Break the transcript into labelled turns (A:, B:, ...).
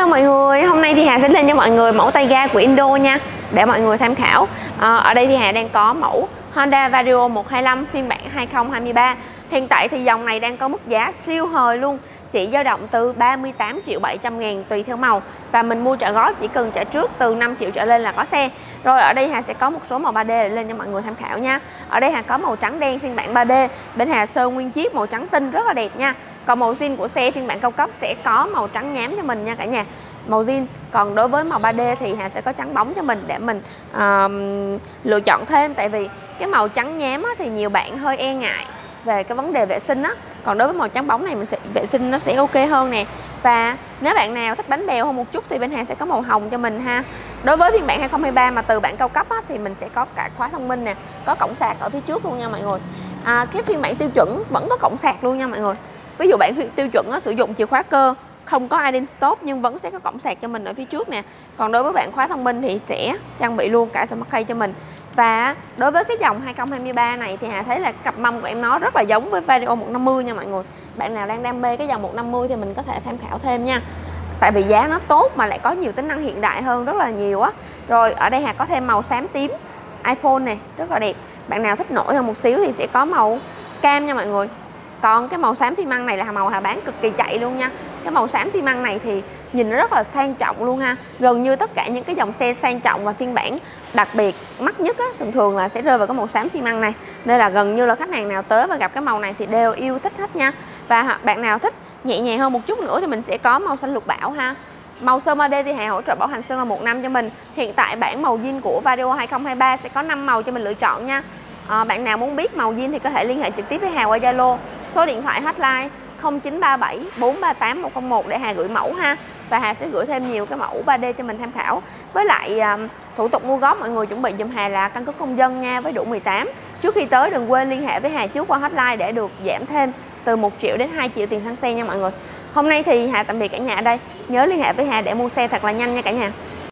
A: Hello mọi người, hôm nay thì Hà sẽ lên cho mọi người mẫu tay ga của Indo nha Để mọi người tham khảo. À, Ở đây thì Hà đang có mẫu Honda Vario 125 phiên bản 2023 Hiện tại thì dòng này đang có mức giá siêu hời luôn, Chỉ dao động từ 38 triệu 700 ngàn tùy theo màu. Và mình mua trả gói chỉ cần trả trước từ 5 triệu trở lên là có xe. Rồi ở đây Hà sẽ có một số màu 3D để lên cho mọi người tham khảo nha. Ở đây Hà có màu trắng đen, phiên bản 3D Bên Hà sơn nguyên chiếc màu trắng tinh rất là đẹp nha. Còn màu zin của xe, phiên bản cao cấp sẽ có màu trắng nhám cho mình nha cả nhà màu zin còn đối với màu 3D thì Hà sẽ có trắng bóng cho mình để mình uh, lựa chọn thêm. Tại vì cái màu trắng nhám á, thì nhiều bạn hơi e ngại về cái vấn đề vệ sinh á. Còn đối với màu trắng bóng này mình sẽ vệ sinh nó sẽ ok hơn nè. Và nếu bạn nào thích bánh bèo hơn một chút thì bên hàng sẽ có màu hồng cho mình ha. Đối với phiên bản 2023 mà từ bản cao cấp á, thì mình sẽ có cả khóa thông minh nè có cổng sạc ở phía trước luôn nha mọi người. À, cái phiên bản tiêu chuẩn vẫn có cổng sạc luôn nha mọi người. Ví dụ bạn tiêu chuẩn á, sử dụng chìa khóa cơ không có idle stop nhưng vẫn sẽ có cổng sạc cho mình ở phía trước nè. Còn đối với bạn khóa thông minh thì sẽ trang bị luôn cả smart key cho mình. Và đối với cái dòng 2023 này thì Hà thấy là cặp mâm của em nó rất là giống với Vario 150 nha mọi người. Bạn nào đang đam mê cái dòng 150 thì mình có thể tham khảo thêm nha. Tại vì giá nó tốt mà lại có nhiều tính năng hiện đại hơn rất là nhiều á. Rồi, ở đây Hà có thêm màu xám tím, iPhone này rất là đẹp. Bạn nào thích nổi hơn một xíu thì sẽ có màu cam nha mọi người còn cái màu xám xi măng này là màu Hà bán cực kỳ chạy luôn nha. Cái màu xám xi măng này thì nhìn nó rất là sang trọng luôn ha. Gần như tất cả những cái dòng xe sang trọng và phiên bản đặc biệt mắc nhất á thường thường là sẽ rơi vào cái màu xám xi măng này. Nên là gần như là khách hàng nào tới và gặp cái màu này thì đều yêu thích hết nha. Và bạn nào thích nhẹ nhàng hơn một chút nữa thì mình sẽ có màu xanh lục bảo ha. Màu sơn 3D thì Hà hỗ trợ bảo hành sơn là một năm cho mình. Hiện tại bản màu zin của Vario 2023 sẽ có 5 màu cho mình lựa chọn nha. À, Bạn nào muốn biết màu zin thì có thể liên hệ trực tiếp với Hà qua Zalo. Số điện thoại hotline 0937 438 101 để Hà gửi mẫu ha. Và Hà sẽ gửi thêm nhiều cái mẫu 3D cho mình tham khảo. Với lại um, thủ tục mua góp, mọi người chuẩn bị dùm Hà là căn cước công dân nha, với đủ 18 trước khi tới, đừng quên liên hệ với Hà trước qua hotline để được giảm thêm từ 1 triệu đến 2 triệu tiền xăng xe nha mọi người. Hôm nay thì Hà tạm biệt cả nhà ở đây. Nhớ liên hệ với Hà để mua xe thật là nhanh nha cả nhà.